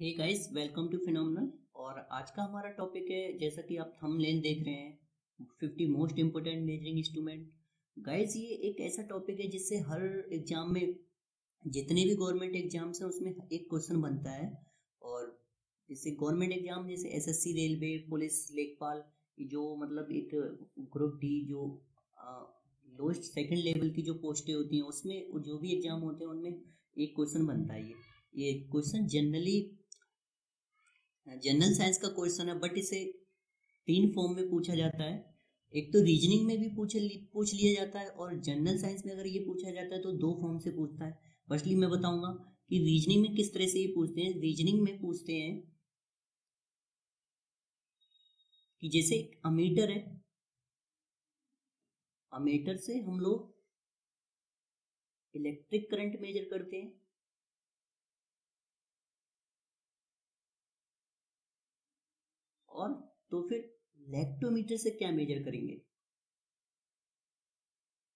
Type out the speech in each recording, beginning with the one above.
Hey guys welcome to phenomenal और आज का हमारा टॉपिक है, जैसा कि आप थंबनेल देख रहे हैं 50 most important measuring instrument guys ये एक ऐसा टॉपिक है जिससे हर एग्ज़ाम में जितने भी गवर्नमेंट एग्ज़ाम्स हैं, उसमें एक क्वेश्चन बनता है। और जैसे गवर्नमेंट एग्ज़ाम जैसे एसएससी रेलवे पुलिस लेखपाल जो मतलब एक ग्रुप डी जो लोएस्ट सेकंड लेवल की जो पोस्टें होती हैं, उसमें जो भी एग्ज़ाम होते हैं, उनमें एक क्वेश्चन बनता है ये। ये क्वेश्चन जनरली जनरल साइंस का क्वेश्चन है बट इसे तीन फॉर्म में पूछा जाता है। एक तो रीजनिंग में भी पूछ पूछ लिया जाता है, और जनरल साइंस में अगर ये पूछा जाता है तो दो फॉर्म से पूछता है। फर्स्टली मैं बताऊँगा कि रीजनिंग में किस तरह से ये पूछते हैं। रीजनिंग में पूछते हैं कि जैसे अमीटर है अमीटर से हम लोग इलेक्ट्रिक करंट मेजर करते हैं। और तो फिर लेक्टोमीटर से क्या मेजर करेंगे?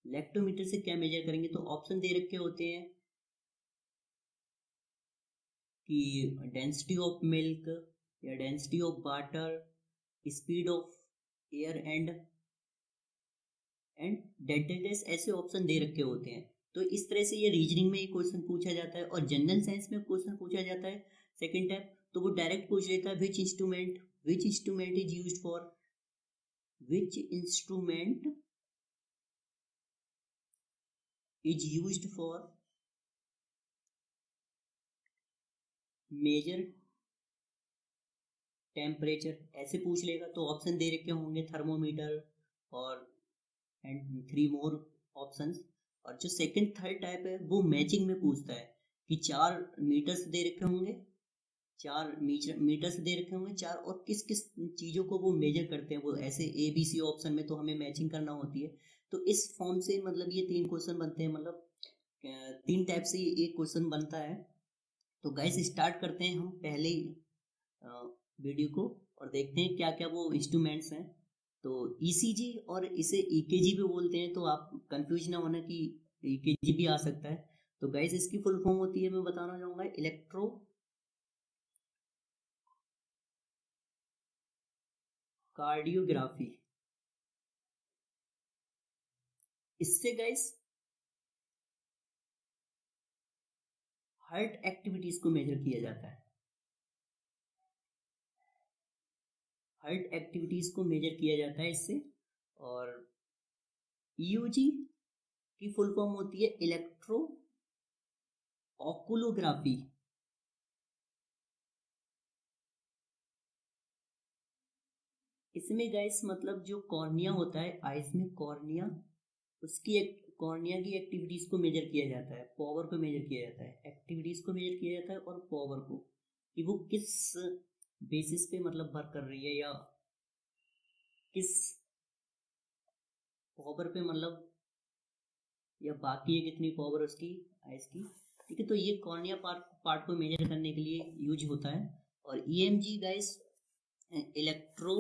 लेक्टोमीटर से क्या मेजर करेंगे? तो ऑप्शन दे रखे होते हैं कि डेंसिटी ऑफ़ मिल्क या density of water speed of air and and डेटेडेस ऐसे ऑप्शन दे रखे होते हैं। तो इस तरह से ये रीजनिंग में एक क्वेश्चन पूछा जाता है और जनरल साइंस में क्वेश्चन पूछा जाता है। सेकंड टाइप तो वो डायरेक्ट पूछ लेता है which instrument which instrument is used for? Which instrument is used for measure temperature ऐसे पूछ लेगा तो ऑप्शन दे रखे होंगे थर्मोमीटर और एंड थ्री मोर ऑप्शंस और जो सेकंड थर्ड टाइप है, वो मैचिंग में पूछता है कि चार मीटर्स दे रखे होंगे चार मीटर मीटर से दे रखे होंगे चार, और किस किस चीज़ों को वो मेजर करते हैं वो ऐसे ए बी सी ऑप्शन में तो हमें मैचिंग करना होती है। तो इस फॉर्म से मतलब ये तीन क्वेश्चन बनते हैं मतलब तीन टाइप से ये एक क्वेश्चन बनता है। तो गैस स्टार्ट करते हैं हम पहले वीडियो को और देखते हैं क्या क्या वो इंस्ट्रूमेंट्स हैं। तो ईसीजी e और इसे ईकेजी e भी बोलते हैं तो आप कंफ्यूज ना होना कि ईकेजी e भी आ सकता है। तो गैस इसकी फुल फॉर्म होती है, मैं बताना चाहूँगा इलेक्ट्रो कार्डियोग्राफी। इससे गाइस हार्ट एक्टिविटीज़ को मेजर किया जाता है। हार्ट एक्टिविटीज़ को मेजर किया जाता है इससे और ईओजी की फुल फॉर्म होती है इलेक्ट्रो ऑकुलोग्राफी इसमें गैस मतलब जो कॉर्निया होता है आइस में कॉर्निया उसकी एक कॉर्निया की एक्टिविटीज़ को मेजर किया जाता है पावर को मेजर किया जाता है एक्टिविटीज़ को मेजर किया जाता है और पावर को, कि वो किस बेसिस पे मतलब वर्क कर रही है या किस पावर पे मतलब या बाकी है कितनी पावर उसकी आइस की। ठीक है तो ये कॉर्निया पार्ट पार्ट को मेजर करने के लिए यूज़ होता है। और E M G guys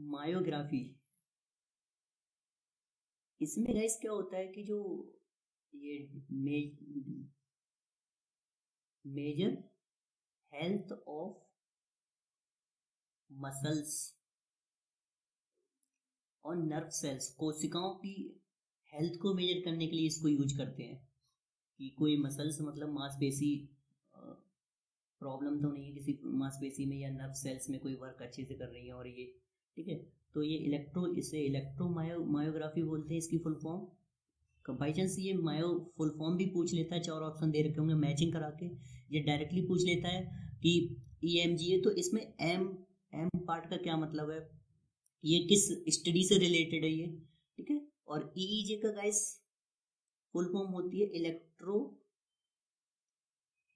electromyography. इसमें गाइस क्या होता है कि जो ये मे, मेजर हेल्थ ऑफ़ मसल्स और नर्व सेल्स कोशिकाओं की हेल्थ को मेजर करने के लिए इसको यूज़ करते हैं। कि कोई मसल्स मतलब मांसपेशी प्रॉब्लम तो नहीं है किसी मांसपेशी में या नर्व सेल्स में कोई वर्क अच्छे से कर रही है और ये ठीक है? तो ये इलेक्ट्रो इसे इलेक्ट्रो मायो मायोग्राफी बोलते हैं इसकी फुल फॉर्म बाई चांस ये मायो फुल फॉर्म भी पूछ लेता है, चार ऑप्शन दे रखे होंगे मैचिंग करा के। ये डायरेक्टली पूछ लेता है कि ई एम जी है तो इसमें एम एम पार्ट का क्या मतलब है? ये किस स्टडी से रिलेटेड है ये? ठीक है? और ई e e का गाइस फुल फॉर्म होती है इलेक्ट्रो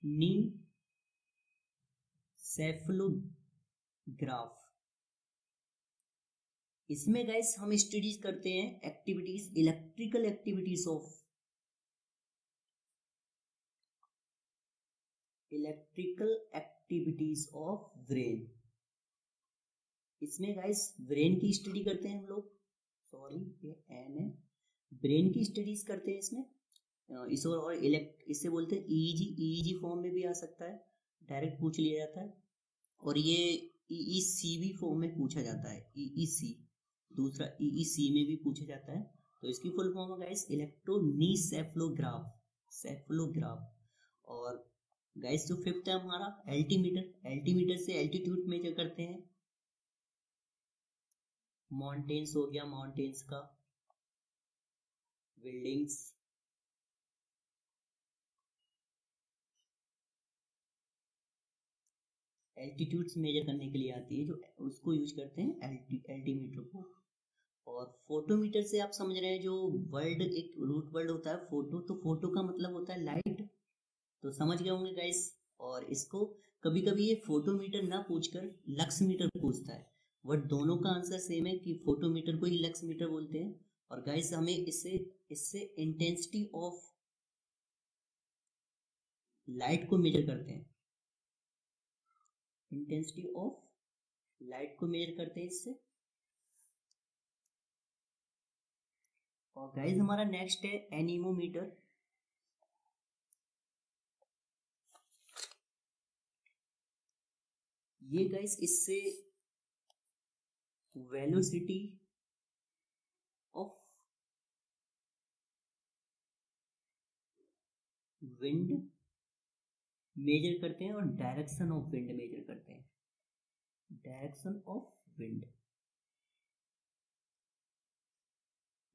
नी सेफलोग्राफ इसमें गाइस हम स्टडीज़ करते हैं activities electrical activities of electrical activities of brain इसमें गाइस ब्रेन की स्टडी करते हैं हम लोग। सॉरी ये एन है। ब्रेन की स्टडीज़ करते हैं इसमें। इस और, और इलेक्ट इससे बोलते हैं ईजी ईजी फॉर्म में भी आ सकता है। डायरेक्ट पूछ लिया जाता है। और ये ई सी भी फॉर्म में पूछा जाता है। ई सी दूसरा ई में भी पूछा जाता है। तो इसकी फुल फॉर्म है गाइस इलेक्ट्रोनीसेफ्लोग्राफ सेफ्लोग्राफ और गाइस जो फिफ्थ है हमारा एल्टीमीटर एल्टीमीटर से एल्टीट्यूड मेजर करते हैं। माउंटेन्स हो गया माउंटेन्स का। बिल्डिंग्स एल्टीट्यूड्स मेजर करने के लिए आती है, जो उसको यूज़ करते हैं एल्टी एल्टीमीटर को। और फोटोमीटर से आप समझ रहे हैं जो वर्ड एक रूट वर्ड होता है फ़ोटो तो फ़ोटो का मतलब होता है लाइट तो समझ गए होंगे गाइस और इसको कभी कभी ये फोटोमीटर ना पूछकर लक्स मीटर पूछता है। बट दोनों का आंसर सेम है कि फोटोमीटर को ही लक्स मीटर बोलते हैं। और गाइस हमें इससे इससे इंटेंसिटी ऑफ़ लाइट को मेजर करते हैं। इंटेंसिटी ऑफ़ लाइट को मेजर करते हैं इससे। गाइस हमारा नेक्स्ट है एनीमोमीटर ये गाइस इससे वेलोसिटी ऑफ़ विंड मेजर करते हैं और डायरेक्शन ऑफ़ विंड मेजर करते हैं। डायरेक्शन ऑफ़ विंड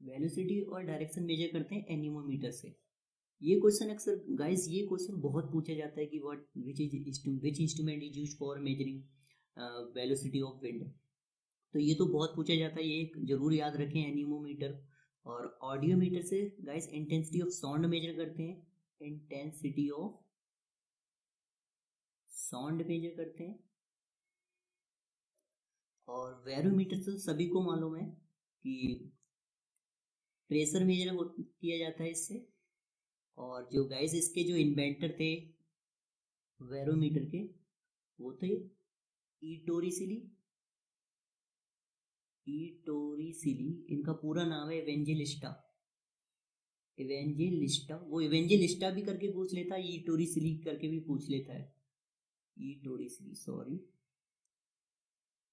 वेलोसिटी और डायरेक्शन मेजर करते हैं एनिमोमीटर से। ये क्वेश्चन अक्सर गाइस ये क्वेश्चन बहुत पूछा जाता है कि what which is which instrument is use for measuring velocity of wind तो ये तो बहुत पूछा जाता है, ये ज़रूर याद रखें एनिमोमीटर और ऑडियोमीटर से guys intensity of sound measure करते हैं। इंटेंसिटी ऑफ़ साउंड मेजर करते हैं। और वेरोमीटर से सभी को मालूम है कि प्रेशर मेजर किया जाता है इससे। और जो गाइस इसके जो इन्वेंटर थे वेरोमीटर के, वो थे ईटोरिसिली ईटोरिसिली इनका पूरा नाम है एवेंजेलिस्टा एवेंजेलिस्टा वो एवेंजेलिस्टा भी करके पूछ लेता है ईटोरिसिली करके भी पूछ लेता है। ईटोरिसिली सॉरी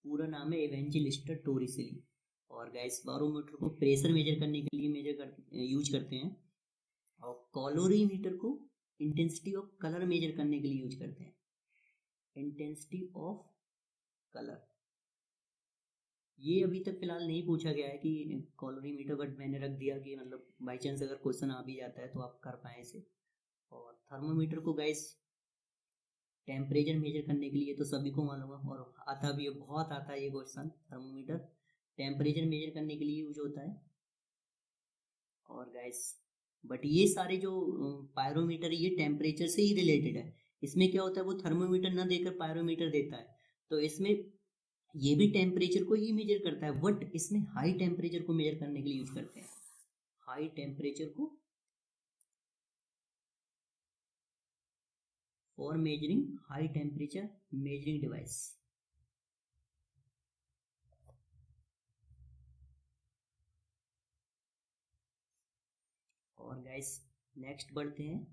पूरा नाम है एवेंजेलिस्टा टोरिसिली और गैस बारोमीटर को प्रेशर मेजर करने के लिए मेजर कर यूज़ करते हैं। और कॉलोरीमीटर को इंटेंसिटी ऑफ़ कलर मेजर करने के लिए यूज़ करते हैं। इंटेंसिटी ऑफ़ कलर ये अभी तक फ़िलहाल नहीं पूछा गया है कि कॉलोरीमीटर बट मैंने रख दिया कि मतलब बाई चांस अगर क्वेश्चन आ भी जाता है तो आप कर पाए इसे। और थर्मोमीटर को गैस टेम्परेचर मेजर करने के लिए तो सभी को मालूम है और आता भी है, बहुत आता है ये क्वेश्चन थर्मोमीटर टेम्परेचर मेजर करने के लिए यूज़ होता है। और गैस बट ये सारे जो पायरोमीटर ये टेम्परेचर से ही रिलेटेड है। इसमें क्या होता है, वो थर्मोमीटर ना देकर पायरोमीटर देता है। तो इसमें ये भी टेम्परेचर को ही मेजर करता है बट इसमें हाई टेम्परेचर को मेजर करने के लिए यूज़ करते हैं। हाई टेम्परेचर को for measuring high temperature measuring device और गाइस नेक्स्ट बढ़ते हैं।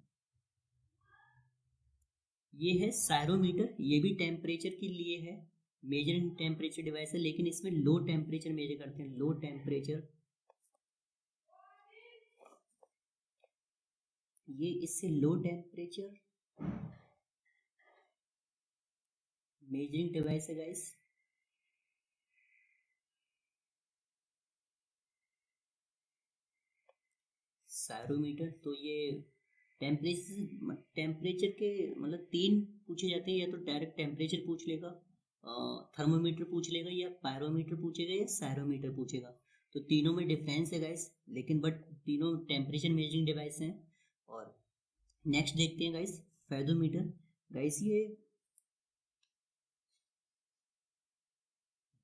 ये है सायरोमीटर ये भी टेम्परेचर के लिए है। मेजरिंग टेम्परेचर डिवाइस है, लेकिन इसमें लो टेम्परेचर मेजर करते हैं। लो टेम्परेचर ये इससे लो टेम्परेचर मेजरिंग डिवाइस है गाइस सायरोमीटर तो ये टेम्परेचर टेम्परेचर के मतलब तीन पूछे जाते हैं, या तो डायरेक्ट टेम्परेचर पूछ लेगा थर्मोमीटर पूछ लेगा, या पायरोमीटर पूछेगा, या सायरोमीटर पूछेगा। तो तीनों में डिफरेंस है गाइस लेकिन बट तीनों टेम्परेचर मेजरिंग डिवाइस हैं। और नेक्स्ट देखते हैं गाइस फेदोमीटर गाइस ये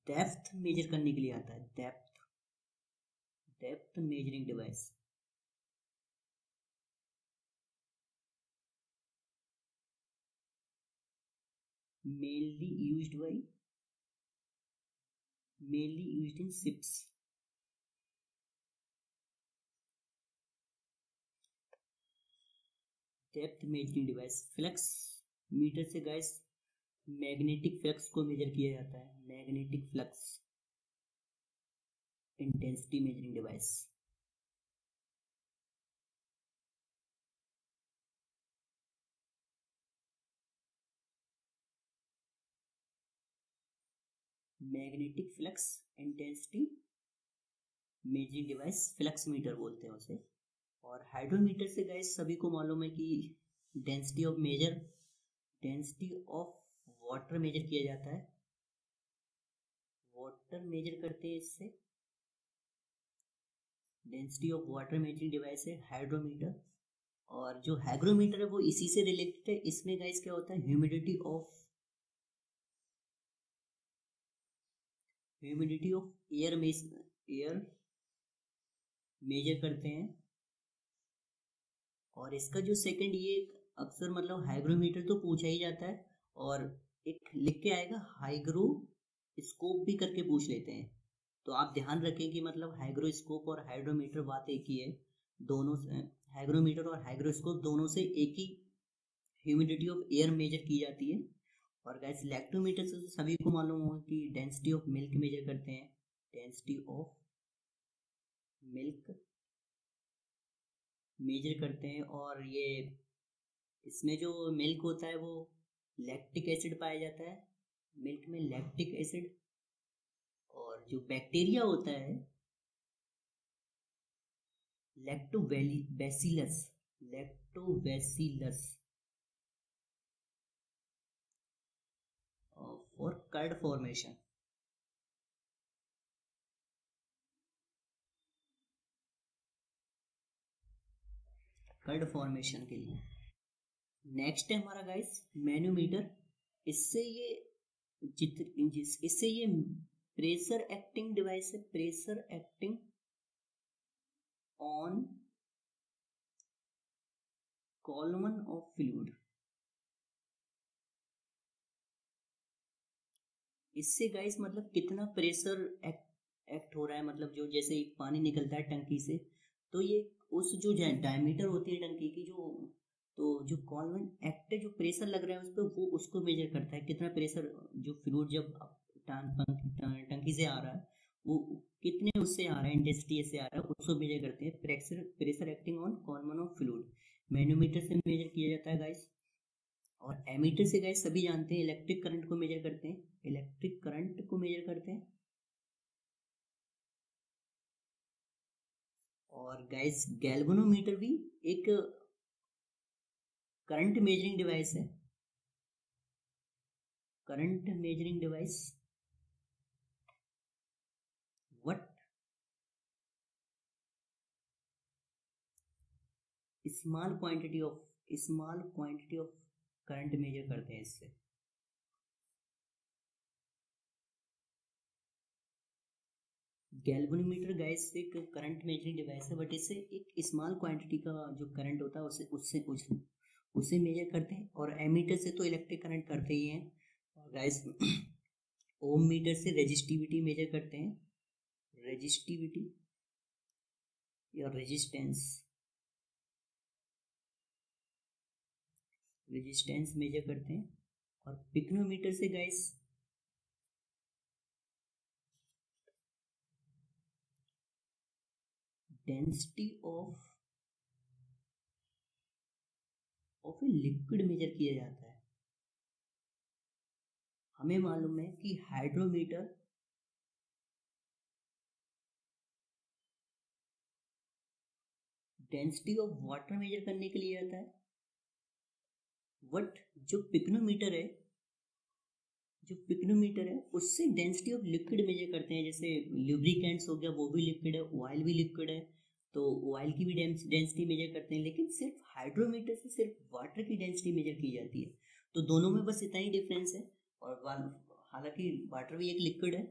डेप्थ मेजर करने के लिए आता है depth depth measuring device mainly used by mainly used in ships depth measuring device flux meter se guys magnetic flux को मेजर किया जाता है magnetic flux intensity measuring device magnetic flux intensity, measuring device flux meter बोलते हैं उसे। और hydrometer से gas सभी को मालूम है कि density of measure density of water measure किया जाता है। वाटर मेजर करते हैं इससे। Density of water measuring device है, हाइड्रोमीटर। और जो हाइग्रोमीटर है वो इसी से रिलेटेड है। इसमें गाइस क्या होता है? Humidity of humidity of air में एयर मेजर करते हैं। और इसका जो सेकंड ये अक्सर मतलब हाइग्रोमीटर तो पूछा ही जाता है और एक लिख के आएगा हाइग्रो स्कोप भी करके पूछ लेते हैं। तो आप ध्यान रखें कि मतलब हाइग्रोस्कोप और हाइड्रोमीटर बात एक ही है। दोनों हाइग्रोमीटर और हाइग्रोस्कोप दोनों से एक ही ह्यूमिडिटी ऑफ़ एयर मेजर की जाती है। और गैस लैक्टोमीटर से तो सभी को मालूम होगा कि डेंसिटी ऑफ़ मिल्क मेजर करते हैं। डेंसिटी ऑफ़ मिल्क मेजर करते हैं और ये इसमें जो मिल्क होता है वो लैक्टिक एसिड पाया जाता है। मिल्क में लैक्टिक एसिड और जो बैक्टीरिया होता है लैक्टोबैसिलस लैक्टोबैसिलस और कर्ड फॉर्मेशन। कर्ड फॉर्मेशन के लिए। नेक्स्ट है हमारा गाइस मैनोमीटर। इससे ये जित जिस, इससे ये प्रेशर एक्टिंग डिवाइस है pressure acting on column of fluid इससे गाइस मतलब कितना प्रेशर एक्ट, एक्ट हो रहा है मतलब जो जैसे पानी निकलता है टंकी से तो ये उस जो डायमीटर होती है टंकी की जो तो जो कॉलमन एक्ट जो प्रेशर लग रहा है उस पर वो उसको मेजर करता है। कितना प्रेशर जो फ्लूड जब टंकी से आ रहा है वो कितने उससे आ रहा है इंडस्ट्री से आ रहा है उसको मेजर करते हैं। Pressure pressure acting on column of fluid manometer से मेजर किया जाता है गाइस और एमीटर से गाइस सभी जानते हैं इलेक्ट्रिक करंट को मेजर करते हैं। इलेक्ट्रिक करंट को मेजर करते हैं। और गाइस गैल्वेनोमीटर भी एक करंट मेजरिंग डिवाइस है। Current measuring device what small quantity of small quantity of current measure करते हैं इससे। गैल्वेनोमीटर गैस एक करंट मेजरिंग डिवाइस है बट इससे एक स्मॉल क्वांटिटी का जो करंट होता है उसे उससे उस, उसे मेजर करते हैं और एमीटर से तो इलेक्ट्रिक करंट करते ही हैं। और गैस ओम मीटर से रेजिस्टिविटी मेजर करते हैं। रेजिस्टिविटी या रेजिस्टेंस रेजिस्टेंस मेजर करते हैं। और पिक्नोमीटर से guys density of of a liquid measure किया जाता है। हमें मालूम है कि hydrometer density of water measure करने के लिए आता है। बट जो पिक्नोमीटर है, जो पिक्नोमीटर है, उससे डेंसिटी ऑफ़ लिक्विड मेजर करते हैं। जैसे ल्यूब्रिकेंट्स हो गया, वो भी लिक्विड है ऑयल भी लिक्विड है तो ऑयल की भी डेंसिटी मेजर करते हैं। लेकिन सिर्फ़ हाइड्रोमीटर से सिर्फ़ वाटर की डेंसिटी मेजर की जाती है। तो दोनों में बस इतना ही डिफरेंस है। और हालाँकि वाटर भी एक लिक्विड है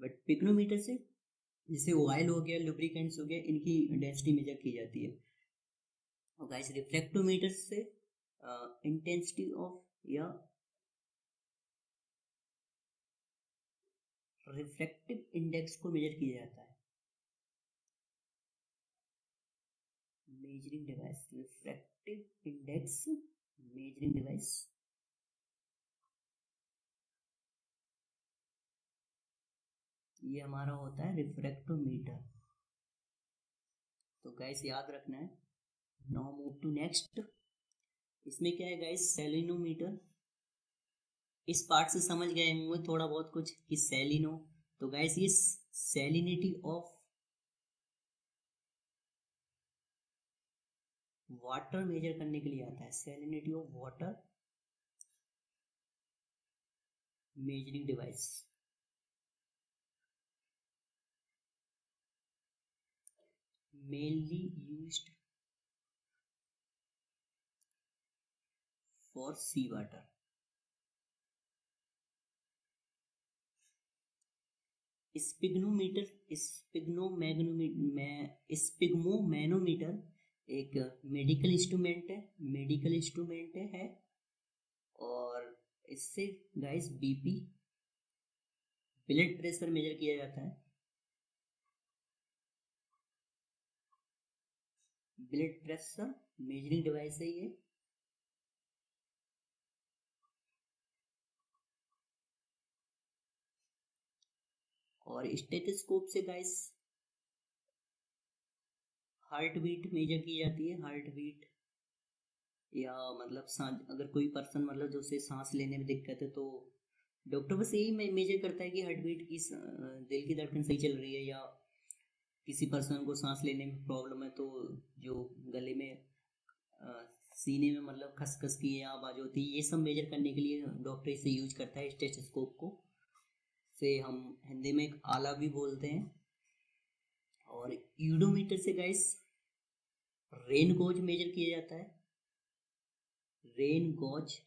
बट पिक्नोमीटर से जैसे ऑयल हो गया लुब्रिकेंट्स हो गया, इनकी डेंसिटी मेजर की जाती है। और गाइस रिफ्लेक्टोमीटर से इंटेंसिटी ऑफ़ या रिफ्लेक्टिव इंडेक्स को मेजर किया जाता है। Device reflect refractive index measuring device ये हमारा होता है रिफ्रैक्टोमीटर तो गैस याद रखना है। नाउ मूव टू नेक्स्ट इसमें क्या है गाइस सेलिनोमीटर इस पार्ट से समझ गए होंगे थोड़ा बहुत कुछ कि सेलिनो तो गाइस ये सेलिनिटी ऑफ़ वाटर मेजर करने के लिए आता है। Salinity of water measuring device mainly used for seawater. स्पिग्नोमीटर स्पिग्नोमैग्नोमीटर स्पिग्मोमैनोमीटर एक मेडिकल इंस्ट्रूमेंट है मेडिकल इंस्ट्रूमेंट है और इससे guys BP blood pressure measure किया जाता है। ब्लड प्रेशर मेजरिंग डिवाइस है ये। और स्टेथोस्कोप से गाइस हार्ट बीट मेजर की जाती है हार्ट बीट या मतलब सांस अगर कोई पर्सन मतलब जो उसे सांस लेने में दिक्कत है तो डॉक्टर बस यही मेजर करता है कि हार्ट बीट की दिल की धड़कन सही चल रही है या किसी पर्सन को सांस लेने में प्रॉब्लम है तो जो गले में आ, सीने में मतलब खसखस की आवाज़ होती है ये सब मेजर करने के लिए डॉक्टर इसे यूज़ करता है स्टेथोस्कोप को। से हम हिंदी में एक आला भी बोलते हैं। और यूडोमीटर से गाइस रेन गोज मेजर किया जाता है। रेन गोज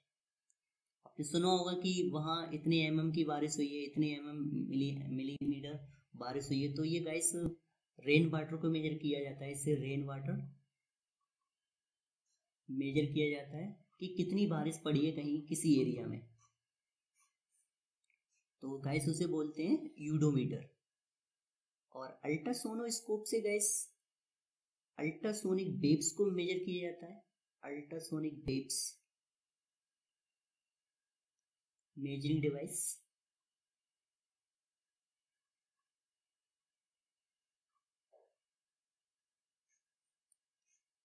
आपने सुना होगा कि वहाँ इतने एम mm की बारिश हुई है, इतने एम mm मिली मिलीमीटर बारिश हुई है। तो ये गाइस रेन वाटर को मेजर किया जाता है, इससे रेन वाटर मेजर किया जाता है कि कितनी बारिश पड़ी है कहीं किसी एरिया में। तो गैस उसे बोलते हैं यूडोमीटर। और अल्ट्रासोनोस्कोप से गैस अल्ट्रासोनिक वेव्स को मेजर किया जाता है। Ultrasonic waves measuring device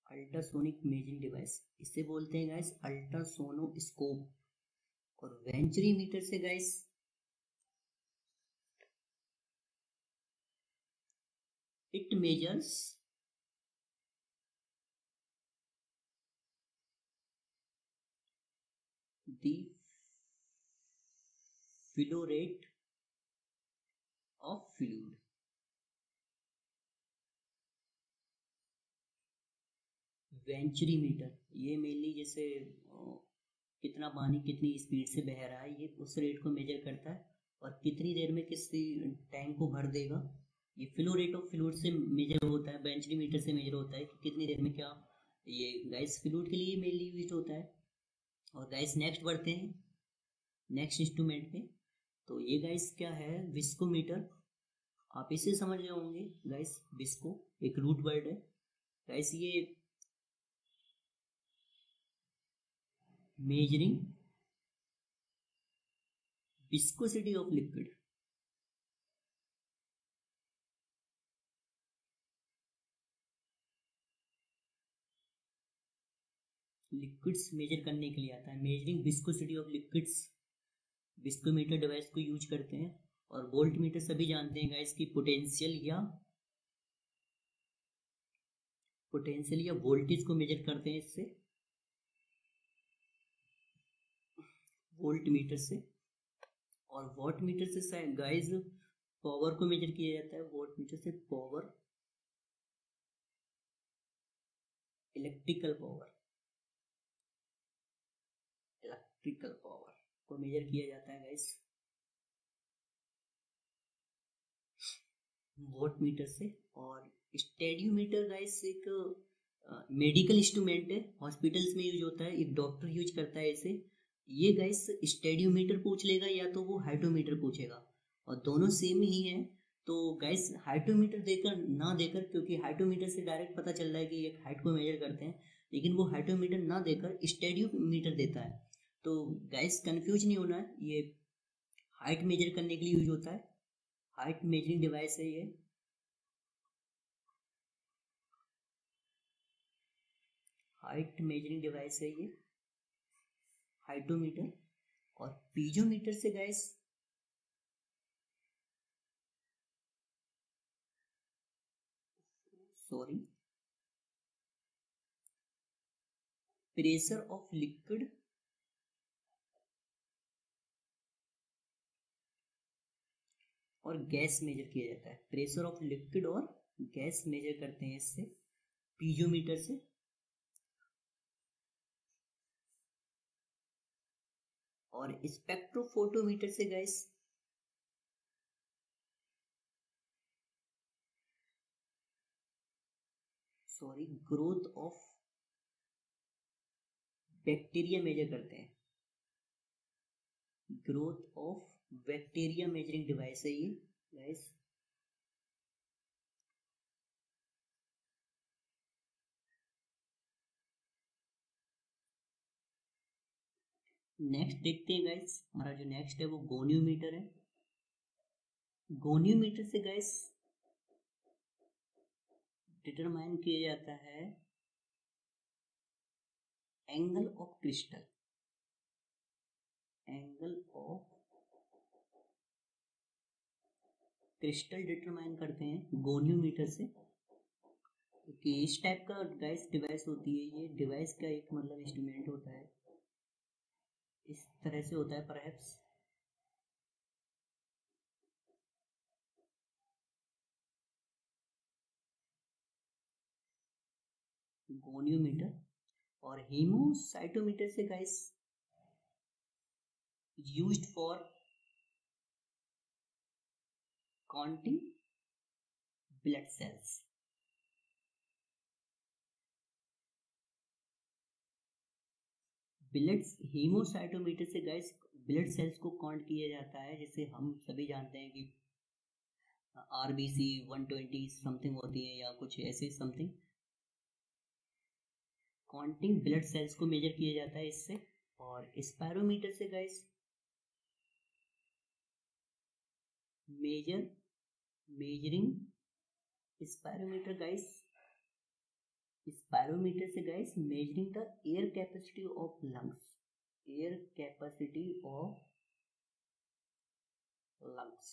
ultrasonic measuring device इसे बोलते हैं गैस अल्ट्रासोनोस्कोप। और वेंचुरी मीटर से guys it measures the flow rate of fluid. Venturi meter ये मेनली जैसे कितना पानी कितनी स्पीड से बह रहा है, ये उस रेट को मेजर करता है और कितनी देर में किसी टैंक को भर देगा। ये फ्लो रेट ऑफ़ फ्लूड से मेजर होता है बेंचरी मीटर से मेजर होता है कि कितनी देर में क्या ये गैस फ्लूड के लिए मेनली यूज़ होता है। और गैस नेक्स्ट बढ़ते हैं नेक्स्ट इंस्ट्रूमेंट में तो ये गैस क्या है? विस्कोमीटर आप इसे समझ रहे होंगे गैस विस्को एक रूट वर्ड है। गैस ये measuring viscosity of liquid liquids measure करने के लिए आता है। Measuring viscosity of liquids viscometer device को यूज़ करते हैं और वोल्ट मीटर सभी जानते हैं गाइस की पोटेंशियल या पोटेंशियल या वोल्टेज को मेजर करते हैं इससे। वोल्ट मीटर से। और वॉट मीटर से गाइस पावर को मेजर किया जाता है। वोल्ट मीटर से power electrical power electrical power को मेजर किया जाता है गाइस वोट मीटर से और स्टेडियोमीटर गाइस एक मेडिकल इंस्ट्रूमेंट है. हॉस्पिटल्स में यूज़ होता है. एक डॉक्टर यूज़ करता है इसे. ये गाइस स्टेडियोमीटर पूछ लेगा या तो वो हाइड्रोमीटर पूछेगा. और दोनों सेम ही है. तो गाइस हाइटोमीटर देकर, ना देकर, क्योंकि हाइटोमीटर से डायरेक्ट पता चल रहा है कि एक हाइट को मेजर करते हैं, लेकिन वो हाइटोमीटर ना देकर स्टेडियोमीटर देता है. तो गैस कंफ्यूज नहीं होना है ये हाइट मेजर करने के लिए यूज़ होता है। हाइट मेजरिंग डिवाइस है ये। हाइट मेजरिंग डिवाइस है ये। हाइटोमीटर और पीजोमीटर से guys sorry pressure of liquid और गैस मेजर किया जाता है। प्रेशर ऑफ़ लिक्विड और गैस मेजर करते हैं इससे, पीजोमीटर से। और स्पेक्ट्रोफोटोमीटर से guys. Sorry, growth of bacteria measure करते हैं। Growth of bacteria measuring device है ये गाइस नेक्स्ट देखते हैं गाइस हमारा जो नेक्स्ट है वो गोनियोमीटर है. गोनियोमीटर से गाइस डिटरमाइन किया जाता है angle of crystal angle of crystal determine करते हैं गोनियोमीटर से। कि इस टाइप का गाइस डिवाइस होती है, ये डिवाइस का एक मतलब इंस्ट्रूमेंट होता है। इस तरह से होता है परहैप्स गोनियोमीटर और हीमोसाइटोमीटर से guys used for counting blood cells. Blood haemocytometer से गैस ब्लड सेल्स को काउंट किया जाता है, जैसे हम सभी जानते हैं कि R B C one twenty something होती है या कुछ ऐसे समथिंग काउंटिंग ब्लड सेल्स को मेजर किया जाता है इससे. और स्पायरोमीटर से guys measure measuring spirometer guys spirometer से guys measuring the air capacity of lungs air capacity of lungs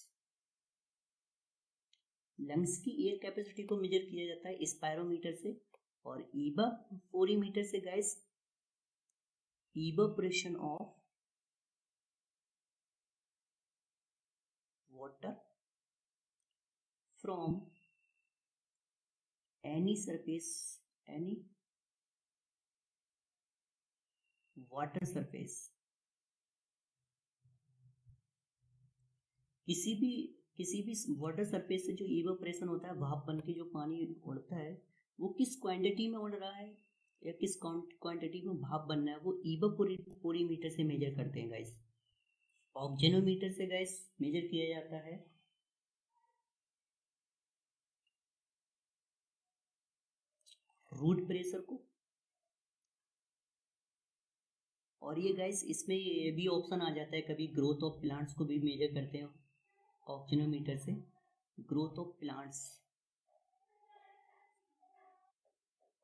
lungs की एयर कैपेसिटी को मेजर किया जाता है स्पायरोमीटर से और ईबा फोरी मीटर से guys evaporation of water from any surface, any water surface, किसी भी किसी भी वाटर सरफेस से जो इवोपरेशन होता है भाप बन के जो पानी उड़ता है, वो किस क्वांटिटी में उड़ रहा है या किस क्वांटिटी में भाप बनना है, वो इवोपोरीमीटर से मेजर करते हैं गैस ऑक्जेनोमीटर से गैस मेजर किया जाता है। रूट प्रेशर को। और ये गाइस इसमें ये भी ऑप्शन आ जाता है, कभी ग्रोथ ऑफ़ प्लांट्स को भी मेजर करते हैं ऑक्सीनोमीटर से। ग्रोथ ऑफ़ प्लांट्स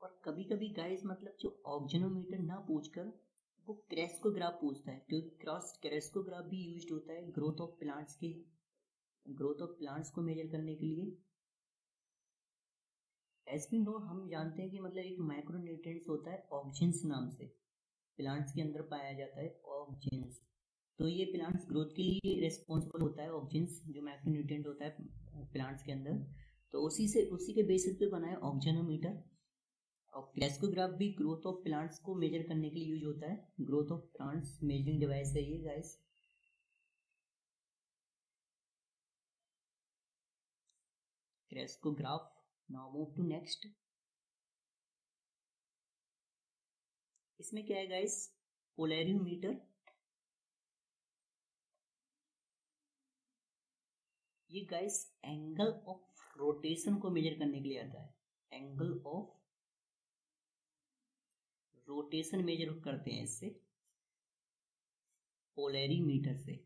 और कभी कभी गाइस मतलब जो ऑक्सीनोमीटर ना पूछकर, वो क्रेस्कोग्राफ पूछता है, क्योंकि क्रॉस क्रेस्कोग्राफ भी यूज़ होता है ग्रोथ ऑफ़ प्लांट्स के। ग्रोथ ऑफ़ प्लांट्स को मेजर करने के लिए। एज वी नो हम जानते हैं कि मतलब एक माइक्रोन्यूट्रिएंट्स होता है ऑक्जिन्स नाम से। प्लांट्स के अंदर पाया जाता है ऑक्जिन्स तो ये प्लांट्स ग्रोथ के लिए रिस्पॉन्सिबल होता है ऑक्जिन्स जो माइक्रोन्यूट्रिएंट होता है प्लांट्स के अंदर। तो उसी से, उसी के बेसिस पे बना है ऑक्जेनोमीटर और क्रेस्कोग्राफ भी ग्रोथ ऑफ़ प्लांट्स को मेजर करने के लिए यूज़ होता है। Growth of plants measuring device है ये guys crescograph now move to next इसमें क्या है गाइस पोलैरियोमीटर ये गाइस एंगल ऑफ़ रोटेशन को मेजर करने के लिए आता है. एंगल ऑफ़ रोटेशन मेजर करते हैं इससे पोलैरीमीटर से.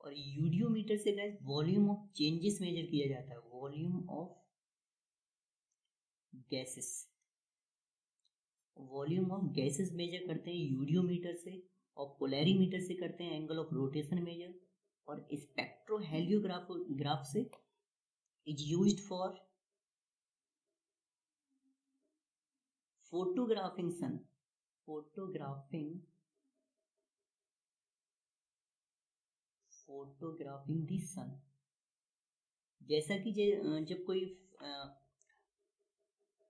और यूडियोमीटर से guys volume of changes measure किया जाता है. Volume of gases volume of gases measure करते हैं यूडियोमीटर से और पोलैरीमीटर से करते हैं एंगल ऑफ़ रोटेशन मेजर और स्पेक्ट्रोहेलियोग्राफ ग्राफ से is used for photographing sun photographing photographing the sun जैसा कि जब कोई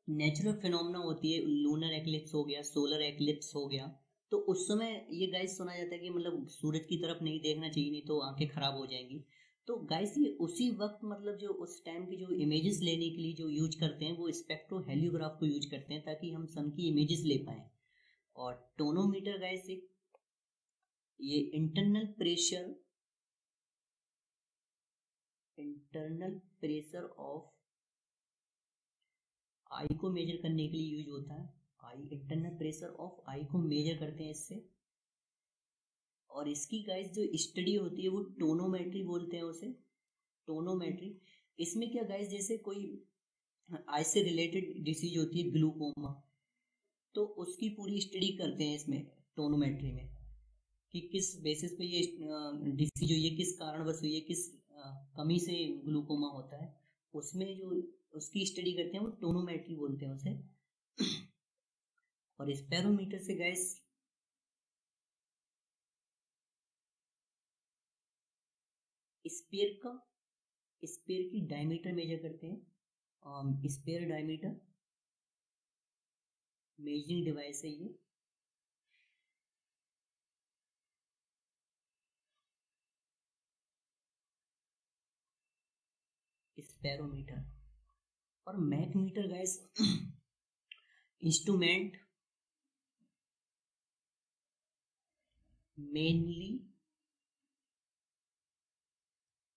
नेचुरल फिनोमिना होती है लूनर एक्लिप्स हो गया सोलर एक्लिप्स हो गया तो उस समय ये गाइस सुना जाता है कि मतलब सूरज की तरफ़ नहीं देखना चाहिए, नहीं तो आँखें खराब हो जाएँगी। तो गाइस ये उसी वक्त मतलब जो उस टाइम की जो इमेजेस लेने के लिए जो यूज़ करते हैं, वो स्पेक्ट्रो हेलियोग्राफ को यूज़ करते हैं ताकि हम सन की इमेजेस ले पाए। और टोनोमीटर गाइस एक, ये internal pressure internal pressure of eye को मेजर करने के लिए यूज़ होता है। Eye internal pressure of eye को मेजर करते हैं इससे। और इसकी गाइस जो स्टडी होती है, वो टोनोमेट्री बोलते हैं उसे। टोनोमेट्री इसमें क्या गाइस जैसे कोई आई से रिलेटेड डिसीज होती है ग्लूकोमा तो उसकी पूरी स्टडी करते हैं इसमें टोनोमेट्री में। कि किस बेसिस पे ये डिसीज हुई है, किस कारणवश हुई है, किस कमी से ग्लूकोमा होता है। उसमें जो उसकी स्टडी करते हैं, वो टोनोमेट्री बोलते हैं उसे। और स्पेरोमीटर से गैस स्पेयर का स्पेयर की डायमीटर मेजर करते हैं। और स्पेयर डायमीटर मेजरिंग डिवाइस है ये। स्पेरोमीटर और Mach meter guys instrument mainly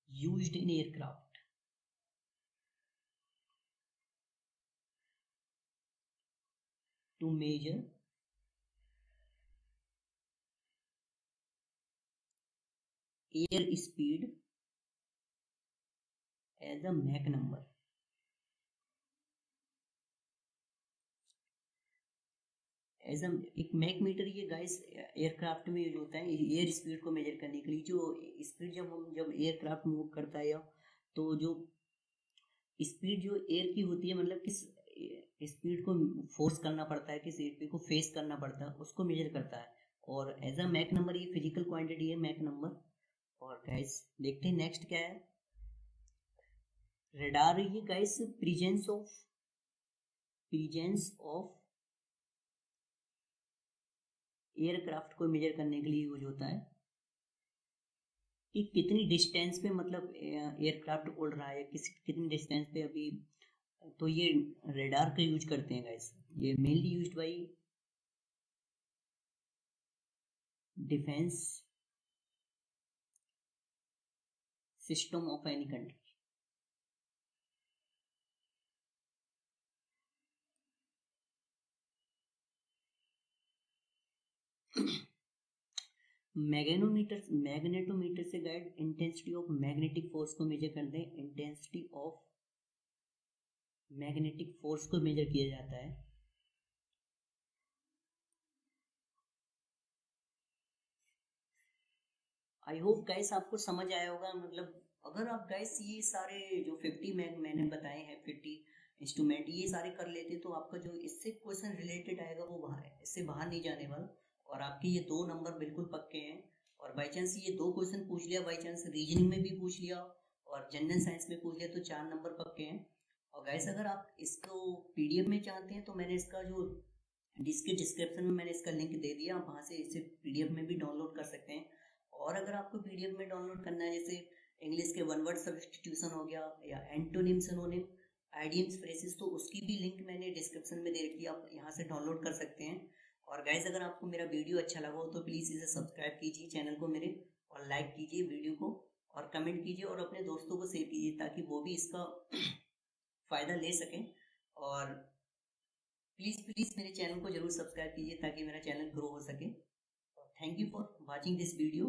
use in aircraft to measure air speed as a Mach number as एक मैक मीटर ये गाइस एयरक्राफ्ट में यूज़ होता है एयर स्पीड को मेजर करने के लिए। जो स्पीड जब हम, जब एयरक्राफ्ट मूव करता है तो जो स्पीड जो एयर की होती है मतलब किस स्पीड को फोर्स करना पड़ता है, किस स्पीड को फेस करना पड़ता है, उसको मेजर करता है। और एज अ मैक नंबर ये फ़िज़िकल क्वांटिटी है मैक नंबर और गाइस देखते हैं नेक्स्ट क्या है। रेडार ये guys presence of presence of aircraft को मेजर करने के लिए यूज़ होता है। कि कितनी डिस्टेंस पे मतलब एयरक्राफ्ट उड़ रहा है, किस, कितनी डिस्टेंस पे अभी तो ये रेडार का यूज़ करते हैं गाइस ये mainly used by defence system of any country magnetometer magnetometer से guide intensity of magnetic force को मेजर करते हैं। इंटेंसिटी ऑफ़ मैग्नेटिक फोर्स को मेजर किया जाता है। आई होप गाइस आपको समझ आया होगा मतलब अगर आप गाइस ये सारे जो 50 मैग मैंने बताए हैं 50 इंस्ट्रूमेंट ये सारे कर लेते तो आपका जो इससे क्वेश्चन रिलेटेड आएगा वो बाहर है, इससे बाहर नहीं जाने वाला। और आपके ये दो नंबर बिल्कुल पक्के हैं। और बाई चांस ये दो क्वेश्चन पूछ लिया बाई चांस रीजनिंग में भी पूछ लिया और जनरल साइंस में पूछ लिया तो चार नंबर पक्के हैं। और गैस अगर आप इसको पीडीएफ में चाहते हैं तो मैंने इसका जो डिस्क डिस्क्रिप्शन में मैंने इसका लिंक दे दिया, आप वहाँ से इसे पीडीएफ में भी डाउनलोड कर सकते हैं। और अगर आपको पीडीएफ में डाउनलोड करना है, जैसे इंग्लिश के वन वर्ड सब्सटीट्यूशन हो गया या एंटोनिम सिनोनिम आइडियम्स फ्रेसेस तो उसकी भी लिंक मैंने डिस्क्रिप्शन में दे रखी आप यहाँ से डाउनलोड कर सकते हैं। और गाइज़ अगर आपको मेरा वीडियो अच्छा लगा हो तो प्लीज़ इसे सब्सक्राइब कीजिए चैनल को मेरे, और लाइक कीजिए वीडियो को, और कमेंट कीजिए और अपने दोस्तों को शेयर कीजिए, ताकि वो भी इसका फ़ायदा ले सकें। और प्लीज़ प्लीज़ मेरे चैनल को ज़रूर सब्सक्राइब कीजिए, ताकि मेरा चैनल ग्रो हो सके। Thank you for watching this video